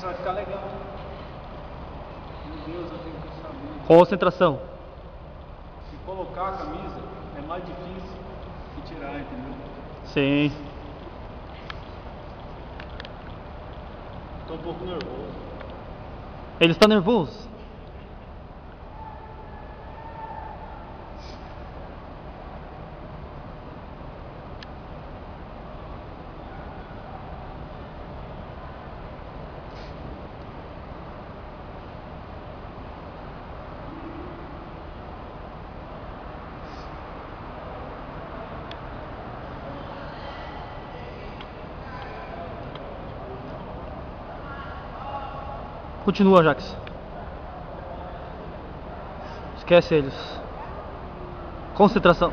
Nossa, vai ficar legal. Meu Deus, eu tenho que saber. Concentração. Se colocar a camisa é mais difícil que tirar, entendeu? Sim. Tô um pouco nervoso. Ele está nervoso. Continua, Jax. Esquece eles. Concentração.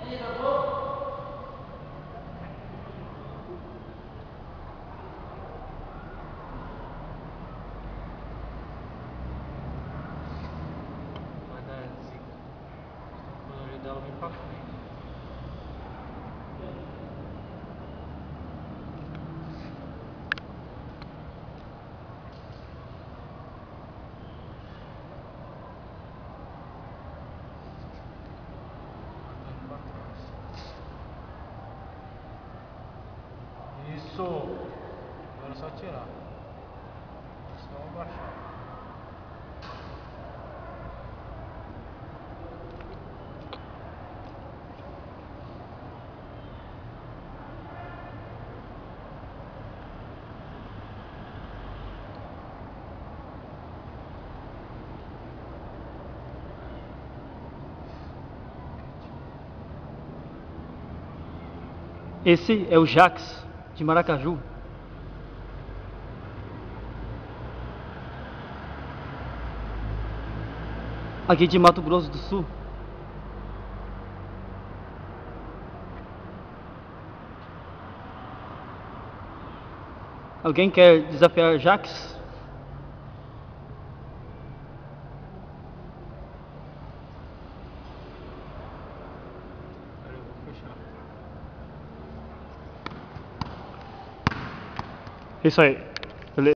Vai Isso! Agora é só tirar. Só abaixar. Esse é o Jax de Maracaju. Aqui de Mato Grosso do Sul. Alguém quer desafiar Jax? Isso aí.